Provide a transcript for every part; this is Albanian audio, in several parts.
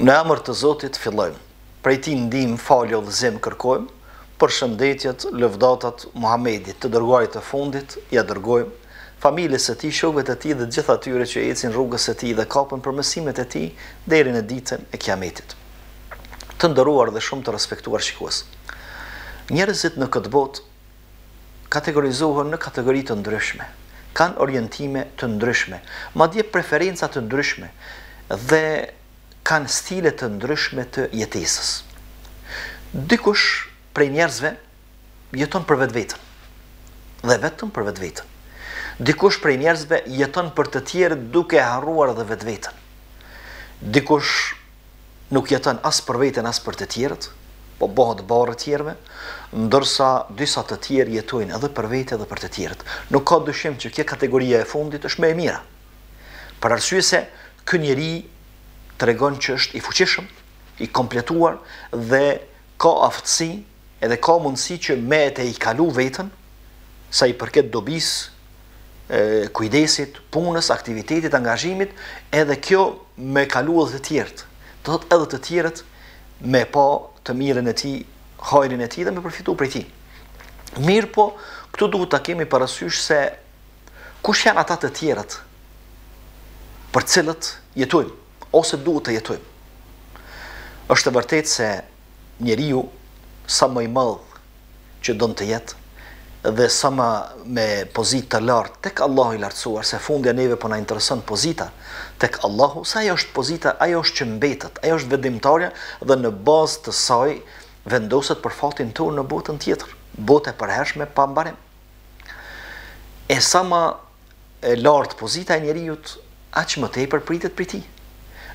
Në emër të Zotit fillojmë, prej tij ndihmë, falje, udhëzim kërkojmë, përshëndetjet, lëvdatat Muhamedit, të dërguarit të fundit, ia dërgojmë, familjes së tij, shokëve të tij dhe të gjithë atyre që ecin rrugës së tij dhe kapen për mësimet e tij deri në ditën e Kiametit. Të nderuar dhe shumë të respektuar shikues. Njerëzit në këtë botë kategorizohen në kategori të ndryshme, kanë orientime të ndryshme, madje preferenca të ndryshme dhe kanë stile të ndryshme të jetesës. Dikush prej njerëzve jeton për vetveten dhe vetëm për vetveten. Dikush prej njerëzve jeton për të tjerët duke harruar edhe vetveten. Dikush nuk jeton as për veten as për të tjerët, po bëhet barrë e të tjerëve, ndërsa disa të tjerë jetojnë edhe për vete dhe për të tjerët. Nuk ka dyshim që kjo kategoria e fundit është më e mira. Për arsye se ky njeri tregon që është i fuqishëm, i kompletuar dhe ka aftësi edhe ka mundësi që me e tejkalu veten sa i përket dobisë, kujdesit, punës, aktivitetit, angazhimit, edhe kjo me kalu edhe të tjerët. Do thot edhe të tjerët me pa të mirën e tij, hajrin e tij dhe me përfitu prej tij. Mirëpo, këtu duhet ta kemi parasysh se kush janë ata të tjerët për cilët jetojmë ose duhet të jetojmë. Është e vërtetë se njeriu sa më i madh që don të jetë dhe sa më me pozitë të lartë tek Allahu i Lartësuar, se fundja neve po na intereson pozita tek Allahu, se ajo është pozita, ajo është që mbetet, ajo është vendimtarja dhe në bazë të saj vendoset për fatin tonë në botën tjetër, botë e përhershme pa mbarim. E sa më e lartë pozita e njeriut, aq më tepër pritet prej tij.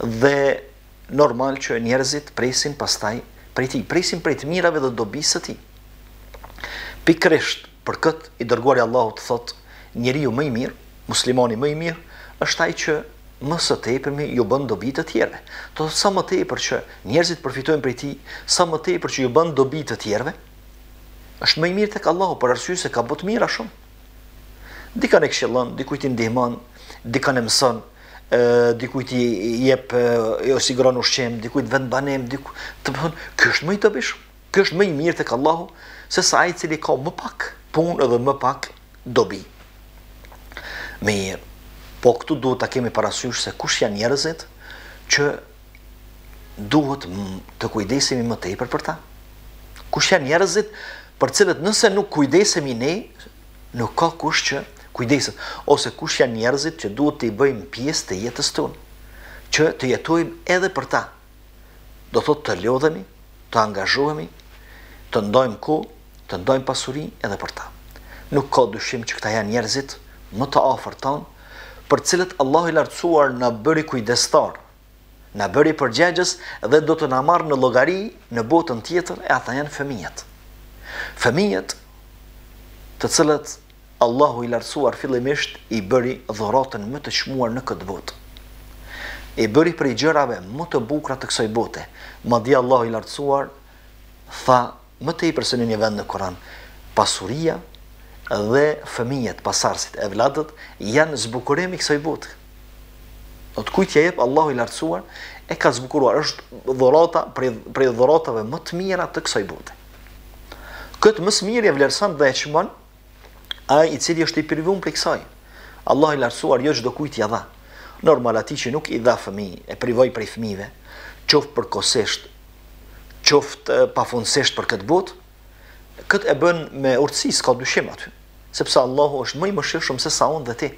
Dhe Normal që njerëzit presin pastaj prej tij, presin prej të mirave dhe dobisë së tij. Pikërisht për këtë i dërguari i Allahut thotë, njeriu më i mirë, muslimani më i mirë, është ai që më së tepërmi ju bën dobi të tjerëve. Do thotë sa më tepër që njerëzit përfitojnë prej tij, sa më tepër që ju bën dobi të tjerëve, është më i mirë tek Allahu për arsye se ka bo të mira shumë. Dikën e këshillon, dikujt i ndihmon, dikën e mëson, dikujt i jep i osiguron ushqim, dikujt vendbanim, domethënë, ky është më i dobishëm. Ky është më i mirë tek Allahu se sa ai i cili ka më pak punë dhe më pak dobi. Mirëpo këtu duhet ta kemi parasysh se kush janë njerëzit që duhet të kujdesemi më tepër për ta. Kush janë njerëzit për të cilët nëse nuk kujdesemi ne, nuk ka kush që kujdeset, ose kush janë njerëzit që duhet t'i bëjmë pjesë të jetës tonë, që të jetojmë edhe për ta. Do thotë të lodhemi, të angazhohemi, të ndajmë kohë, të ndajmë pasuri edhe për ta. Nuk ka dyshim që këta janë njerëzit më të afër tanë, për të cilët Allahu i lartësuar na bëri kujdestarë, Na bëri përgjegjës dhe do të na marrë në llogari në botën tjetër e ata janë fëmijët. Fëmijët të cilët Allahu i lartësuar fillimisht i bëri dhuratën më të çmuar në këtë botë. I bëri prej gjërave më të bukura të kësoj bote, madje Allahu i lartësuar, tha Më tepër se në një vend në Kur'an, pasuria dhe fëmijët, pasardhësit, evladët, janë zbukurimi i kësaj bote. Do të thotë kujt ja jep Allahu i lartësuar e ka zbukuruar është prej prej dhuratave më të mira të kësaj bote. Këtë më së miri e vlerëson dhe e çmon ai i cili është i privuar prej kësaj. Allahu i lartësuar jo çdo kujt ja dha. Normal atij që nuk i dha fëmijë, e privoi prej fëmijëve, qoftë përkohësisht, qoftë pafundësisht për këtë botë, këtë e bën me urtësi, s'ka dyshim aty, sepse Allahu është më i mëshirshëm se sa unë dhe ti.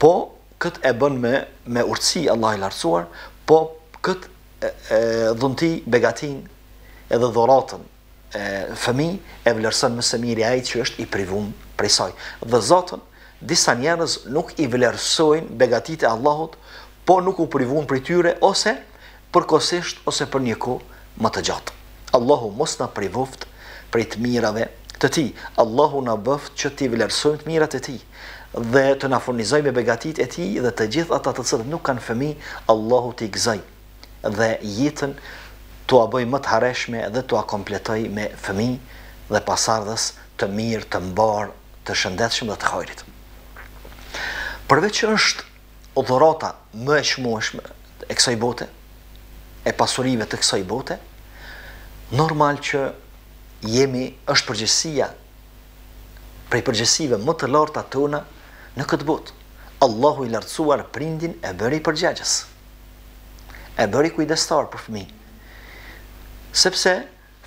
Po këtë e bën me me urtësi Allahu i lartësuar, po këtë dhunti, begatinë edhe dhuratën fëmijë e vlerëson më së miri ai që është i privum prej saj. Dhe zaten, disa njerëz nuk i vlerësojnë begatitë e Allahut, po nuk u privun prej tyre ose përkohësisht ose për një kohë më të gjatë. Allahu mos na privoftë prej të mirave të tij. Allahu na bëftë që t'i vlerësojmë të mirat e tij dhe të na furnizojë me begatitë e tij dhe të gjithë ata të cilët nuk kanë fëmijë, Allahu t'i gëzojë. dhe jetën t'ua bëjë më të hareshme dhe t'ua kompletojë me fëmijë dhe pasardhës të mirë, të mbarë, të shëndetshëm dhe të hajrit. Përveç që është dhurata më e çmueshme e kësaj bote, e pasurive të kësaj bote, normal që fëmija është përgjegjësia prej përgjegjësive më të larta tona në këtë botë. Allahu i lartësuar prindin e bëri përgjegjës. e bëri kujdestar për fëmijë. Sepse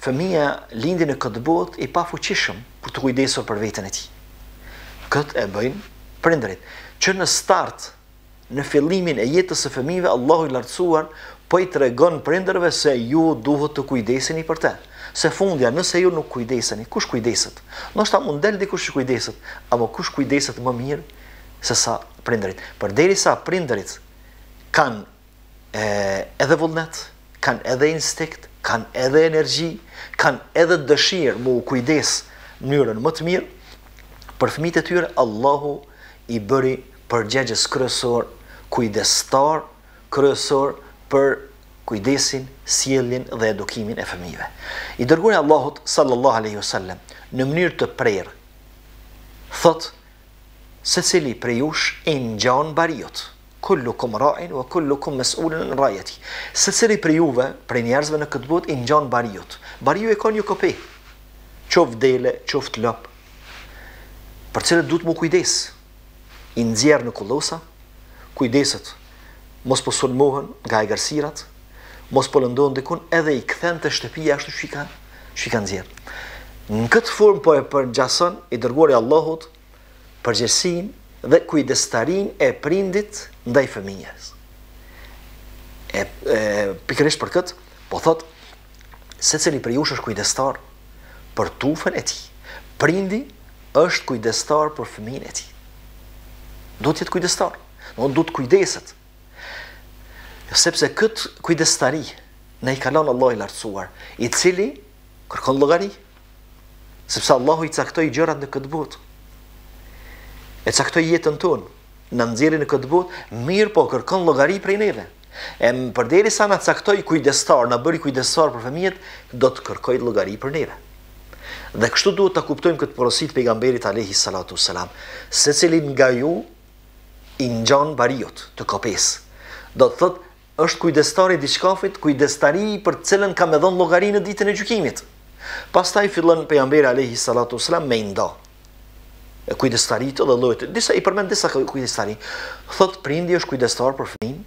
fëmija lind në këtë botë i pafuqishëm për t'u kujdesur për veten e tij. Këtë e bëjnë prindërit. Që në start, në fillimin e jetës së fëmijëve, Allahu i lartësuar, po i tregon prindërve se ju duhet të kujdeseni për te. Se fundja, nëse ju nuk kujdeseni, kush kujdeset? Ndoshta mund del dikush që kujdeset, apo kush kujdeset më mirë se sa prindërit. Por derisa prindërit, kanë edhe vullnet, kanë edhe instinkt, kanë edhe energji, kanë edhe dëshirë me u kujdes në mënyrën më të mirë, për fëmijët e tyre, Allahu i bëri përgjegjës kryesor, kujdestar kryesor për kujdesin, sjelljen dhe edukimin e fëmijëve. I dërguari i Allahut sallallahu alaihi wasallam në mënyrë të prerë thotë Secili prej jush i ngjan bariut. Kullukum ra'in wa kullukum mes'ulun an ra'iyatihi. Secili prej juve, prej njerëzve në këtë botë i ngjan bariut. Bariu e ka një kope, qoftë dele, qoftë lopë, për të cilat duhet mu kujdes. I nxjerr në kullosa, kujdeset mos po sulmohen nga egërsirat, mos po lëndohen dikun edhe i kthen te shtëpia ashtu që i ka, që i ka nxjerrë. Në këtë formë po e përgjason i dërguari i Allahut përgjegjësinë dhe kujdestarinë e prindit ndaj fëmijës. E, e pikërisht për këtë, po thotë, secili prej jush është kujdestar për tufën e tij. Prindi është kujdestar për fëmijën e tij. Duhet të jetë kujdestar. Duhet të kujdeset. Sepse këtë kujdestari na e ka lënë Allahu i lartësuar, i cili kërkon llogari. Sepse Allahu i caktoi gjërat në këtë botë. E caktoi jetën tonë, na nxori në këtë botë, mirëpo kërkon llogari prej neve. E përderisa na caktoi kujdestar, na bëri kujdestar për fëmijët, do të kërkojë llogari prej neve. Dhe kështu duhet ta kuptojmë këtë porosi të pejgamberit Alehi Salatu Selam. Secili nga ju i ngjan bariut të kopesë. Do të thotë, është kujdestar i diçkafit, kujdestari për të cilën ka me dhënë llogari në ditën e gjykimit. Pastaj fillon pejgamberi alejhi salatu vesselam me i nda kujdestaritë dhe llojet. Disa i përmend disa kujdestari. Thotë prindi është kujdestar për fëmijën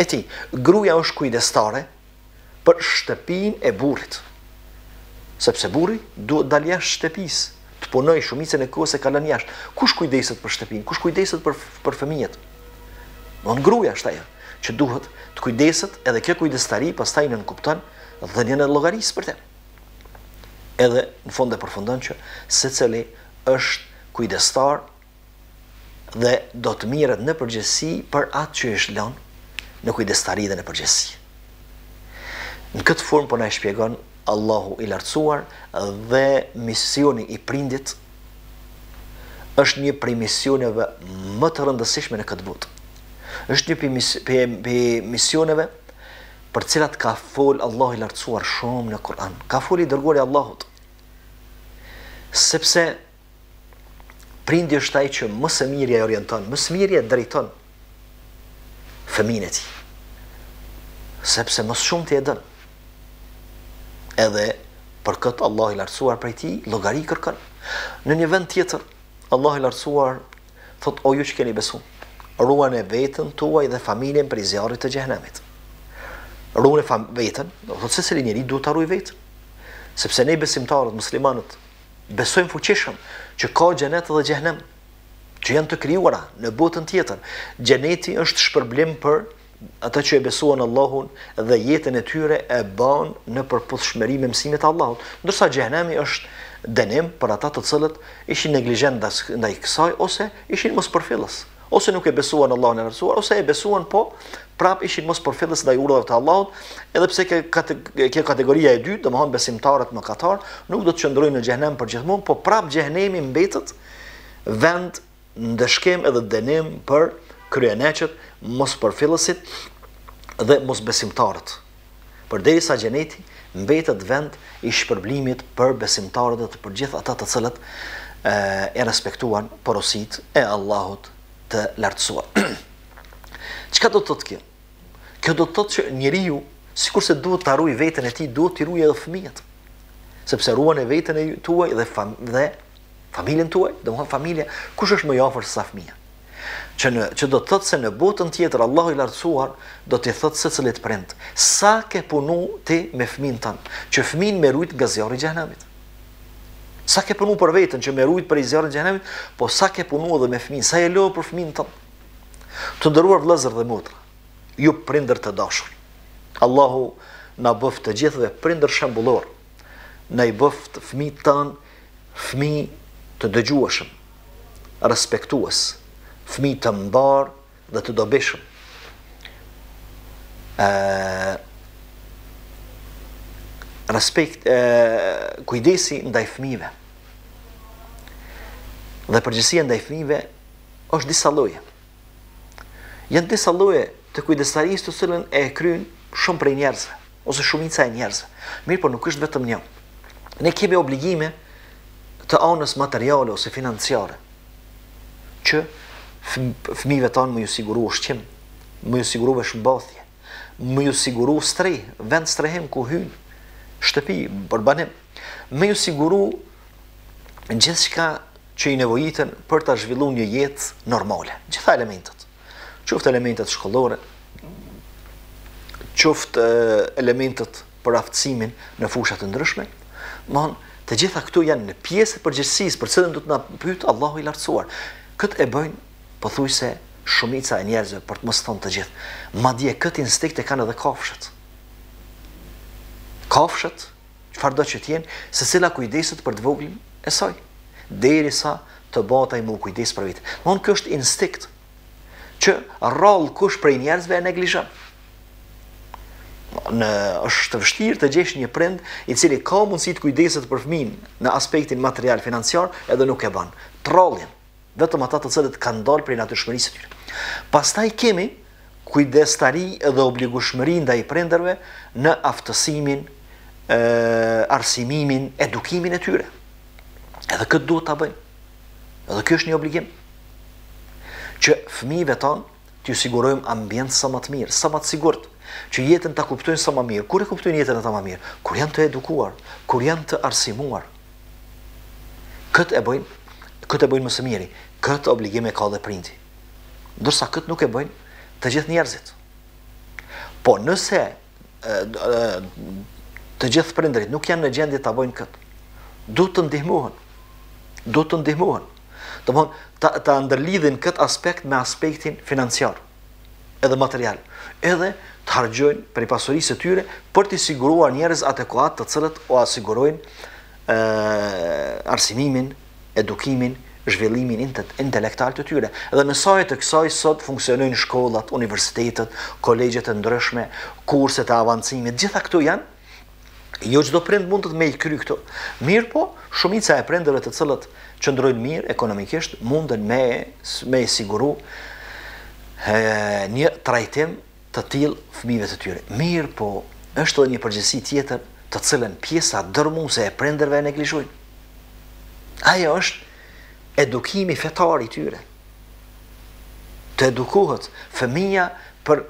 e tij. Gruaja është kujdestare për shtëpinë e burrit. Sepse burri duhet dal jashtë shtëpisë, të punojë shumicën e kohës e kalon jashtë. Kush kujdeset për shtëpinë? Kush kujdeset për për fëmijët? Domethënë gruaja është ajo që duhet të kujdeset edhe kjo kujdestari pastaj nënkupton dhënien e llogarisë për të. Edhe në fund e përfundon që secili është kujdestar dhe do të merret në përgjegjësi për atë që është lënë në kujdestari dhe në përgjegjësi. Në këtë formë po na e shpjegon Allahu i lartësuar dhe misioni i prindit është një prej misioneve më të rëndësishme në këtë botë. është një prej misioneve për të cilat ka fol Allahu i lartësuar shumë në Kur'an. Ka fol i dërguari i Allahut. Sepse Prindi është ai që më së miri e orienton, më së miri e drejton fëmijën e tij. Sepse më së shumti e don. Edhe për këtë Allahu i lartësuar prej tij llogari kërkon. Në një vend tjetër Allahu i lartësuar thot o ju që keni besuar, ruani veten tuaj dhe familjen prej zjarrit të xhehenemit. Ruani veten, do të thotë secili njeri duhet ta ruaj veten. Sepse ne besimtarët muslimanët Besojmë fuqishëm që ka xhenet dhe xhehenem që janë të krijuara në botën tjetër. Xheneti është shpërblim për ata që e besuan Allahun dhe jetën e tyre e bënë në përputhshmëri me mësimet e Allahut, ndërsa xhehenemi është dënim për ata të cilët ishin neglizhentë ndaj kësaj ose ishin mospërfillës ose nuk e besuan Allahun e Lartësuar, ose e besuan po prap ishin mospërfillës ndaj urdhrave të Allahut, edhe pse kjo, kjo kategoria e dytë, domethënë besimtarët mëkatarë, nuk do të qëndrojnë në xhehenem përgjithmonë, po prap xhehenemi mbetet vend ndëshkim edhe dënim për kryeneçët, mospërfillësit dhe mosbesimtarët. përderisa Xheneti mbetet vend i shpërblimit për besimtarët dhe për gjithë ata të cilët e respektuan porositë e Allahut të Lartësuar. Çka do të thotë kjo? Kjo do të thotë që njeriu, sikurse duhet ta ruajë veten e tij, duhet t'i ruajë edhe fëmijët. Sepse ruane veten e tuaj dhe dhe Familjen tuaj, domethënë familja, kush është më i afërt sesa fëmija? Që do të thotë se në botën tjetër Allahu i lartësuar do t'i thotë secilit prind, sa ke punu ti me fëmin tënd, që fëmin me e rujt nga zjarri i xhehenemit. Sa ke punu për veten që me e rujt prej zjarrit të xhehenemit, po sa ke punu edhe me fëmin, sa je lodh për fëmin tënd. Të nderuar vëllezër dhe motra, ju prindër të dashur. Allahu na bëftë të gjithëve prindër shembullorë. Na i bëftë fëmijët tanë Fëmijë të dëgjueshëm, respektues, fëmijë të mbarë dhe të dobishëm. Ë respekt e kujdesi ndaj fëmijëve. Dhe përgjegjësia ndaj fëmijëve është disa lloje. Janë disa lloje të kujdestarisë të cilën e kryen shumë prej njerëzve. ose shumica e njerëzve. Mirëpo nuk është vetëm një. Ne kemi obligime të anës materiale ose financiare që fëmijëve tanë me ju siguru ushqim, me ju siguru veshmbathje, me ju siguru strehë, vendstrehim ku hyjnë, shtëpi, për banim, me ju siguru gjithçka që i nevojiten për ta zhvilluar një jetë normale, gjitha elementet. Qoftë elementet shkollore, qoftë elementet për aftësimin në fusha të ndryshme, më të gjitha këto janë një pjesë e përgjegjësisë për të cilën do të na pyet Allahu i lartësuar. Këtë e bëjnë pothuajse shumica e njerëzve për të mos thënë të gjithë. Madje këtë instinkt e kanë edhe kafshët. Kafshët çfarëdo që të jenë, secila kujdeset për të voglin e saj, derisa të bëhet ai me u kujdes për veten. Domethënë ky është instinkt që rrallëkush prej njerëzve e neglizhon. Domethënë është vështirë të gjesh një prind i cili ka mundësi të kujdeset për fëmijën në aspektin material financiar edhe nuk e bën. Të rrallë. vetëm ata të cilët kanë dalë prej natyrshmërisë së tyre. Pastaj kemi kujdestari dhe obligueshmëri ndaj prindërve në aftësimin, e, arsimimin, edukimin e tyre. Edhe këtë duhet ta bëjmë. Edhe ky është një obligim që fëmijëve tanë t'ju sigurojmë ambient sa më të mirë, sa më të sigurt, që jetën ta kuptojnë sa më mirë. Kur e kuptojnë jetën ata më mirë? Kur janë të edukuar, kur janë të arsimuar. Këtë e bëjnë, këtë e bëjnë më së miri, këtë obligim e ka dhe prindi. Ndërsa këtë nuk e bëjnë të gjithë njerëzit. Po nëse të gjithë prindërit nuk janë në gjendje ta bëjnë këtë, duhet të ndihmohen. Duhet të ndihmohen. Ta, ta ndërlidhin këtë aspekt me aspektin financiar. edhe material, edhe të harxhojnë prej pasurisë së tyre për t'i siguruar njerëz adekuatë të cilët ua sigurojnë e, arsimimin, edukimin, zhvillimin intelektual të tyre. Dhe në sajë të kësaj sot funksionojnë shkollat, universitetet, kolegjet e ndryshme, kurset e avancimit, gjitha këto janë Jo çdo prind mund të të me i kry këto, mirëpo, shumica e prindërve të cilët qëndrojnë mirë ekonomikisht, munden me, me i siguru e, një trajtim të tilë fëmijëve të tyre. Mirëpo, është edhe një përgjegjësi tjetër të cilën pjesa dërrmuese e prindërve e neglizhojnë. Ajo është edukimi fetar i tyre. Të edukohet fëmija për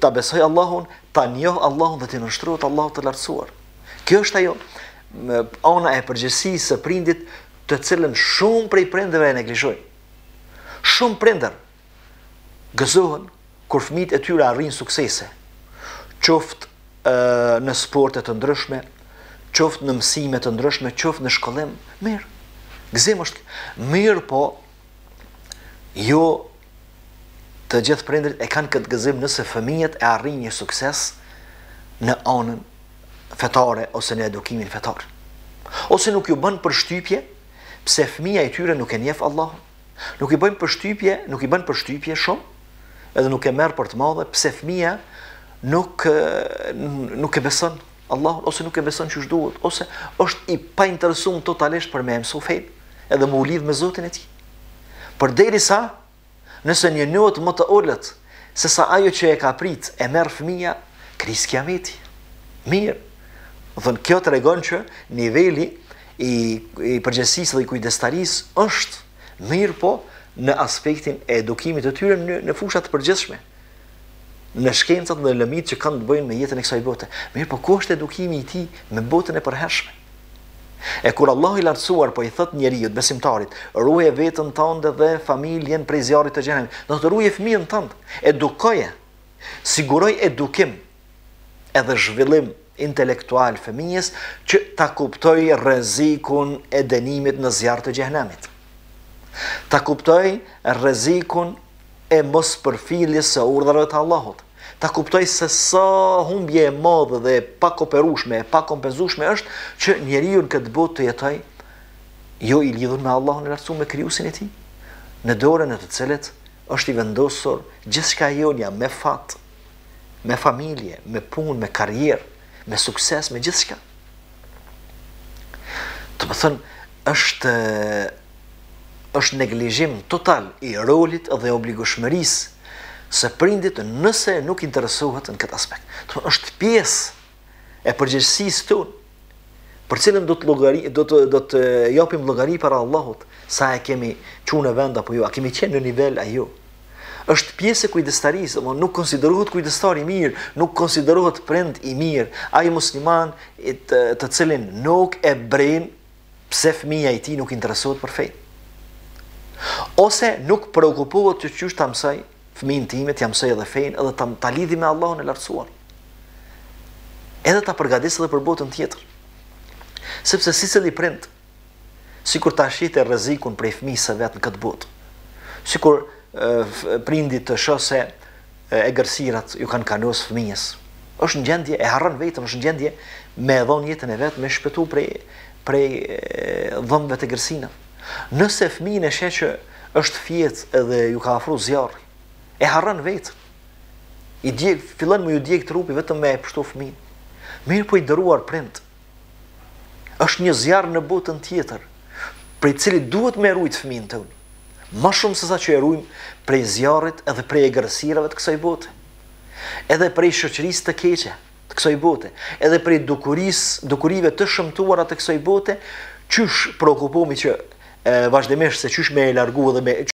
ta besuar Allahun, ta njohë Allahun dhe t'i nënshtrohet Allahut të lartësuar. Kjo është ajo ana e përgjegjësisë së prindit të cilën shumë prej prindërve e neglizhojnë. Shumë prindër gëzohen kur fëmijët e tyre arrijnë suksese, qoftë në sporte të ndryshme, qoftë në mësime të ndryshme, qoftë në shkollim, mirë. Gëzim është mirë, po jo të gjithë prindërit e kanë këtë gëzim nëse fëmijët e arrijnë një sukses në anën fetare ose në edukimin fetar. Ose nuk ju bën përshtypje pse fëmija i tyre nuk e njef Allahun. Nuk i bën përshtypje, nuk i bën përshtypje shumë, edhe nuk e merr për të madhe pse fëmija nuk nuk e beson Allahun ose nuk e beson qysh duhet, ose është i painteresum totalisht për me e msu fenë, edhe me u lidh me zotin e tij. Përderisa, nëse një notë më të ulët, sesa ajo që e ka prit e merr fëmija, kris kijameti. Mirë, domethënë kjo tregon që niveli i i përgjegjësisë dhe i kujdestarisë është, mirëpo në aspektin e edukimit të tyre në në fusha të përgjithshme në shkencat dhe lëmitë që kanë të bëjnë me jetën e kësaj bote. Mirëpo ku është edukimi i tij me botën e përhershme? E kur Allahu i lartësuar po i thotë njeriut besimtarit, ruaje veten tënde dhe familjen prej zjarrit të xhehenemit, domethënë ruaje fëmijën tënd, edukoje, siguroji edukim, edhe zhvillim intelektual fëmijës që ta kuptojë rrezikun e dënimit në zjarr të xhehenemit. Ta kuptojë rrezikun e mospërfilljes së urdhrave të Allahut. Ta kuptojë se sa humbje e madhe dhe e pakuperueshme, e pakompensueshme është që njeriu në këtë botë të jetojë jo i lidhur me Allahun e lartësuar me krijuesin e tij, në dorën e të cilit është i vendosur gjithçka e jonja me fat me familje, me punë, me karrierë, me sukses, me gjithçka. Domethënë, është, është neglizhim total i rolit dhe obligushmëris së prindit nëse nuk interesohet në këtë aspekt. Domethënë është pjesë e përgjegjësisë sonë, për të cilën do të llogari do të do të japim llogari para Allahut sa e kemi çuar në vend apo jo, a kemi qenë në nivel apo jo. Është pjesë e kujdestarisë, apo nuk konsiderohet kujdestar i mirë, nuk konsiderohet prind i mirë, ai musliman të, të cilin nuk e bren Pse fëmija i tij nuk interesohet për fenë? Ose nuk preokupohet që qysh ta mësoj fëmijën tim, t'ia mësoj edhe fenë, edhe ta, ta lidhi me Allahun e lartësuar. Edhe ta përgatis edhe për botën tjetër. Sepse secili prind, sikur ta shihte rrezikun prej fëmijës së vet në këtë botë, sikur prindi të shoh se e egërsirat iu kanë kanos fëmijës është në gjendje e harron veten është në gjendje me e dhon jetën e vet me shpëtu prej prej dhëmbëve të egërsinave nëse fëmijën e sheh që është fjet edhe iu ka afru zjarri e harron veten i djeg fillon me iu djeg trupi vetëm me e pshtu fëmijën mirëpo i nderuar prind është një zjarr në botën tjetër, prej të cilit duhet me rujt fëmijën tonë, ma shumë se sa që e rujmë prej zjarrit edhe prej egërsirave të kësoj bote, edhe prej shoqërisë të keqe të kësoj bote, edhe prej dukurisë, dukurive të shëmtuara të kësoj bote, qysh preokupohmi që e, vazhdimisht se qysh me e largu dhe me